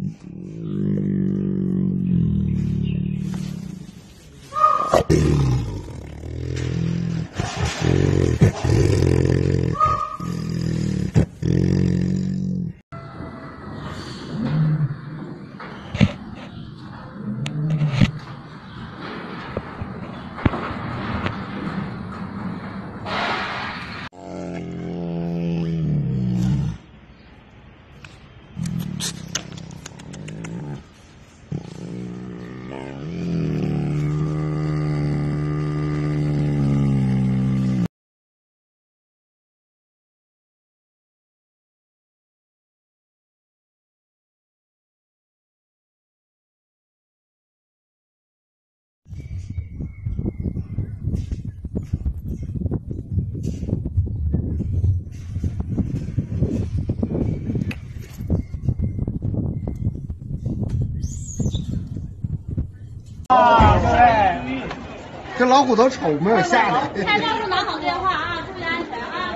Thank you. 这老虎头丑，没有吓的。拍照时拿好电话啊，注意安全啊！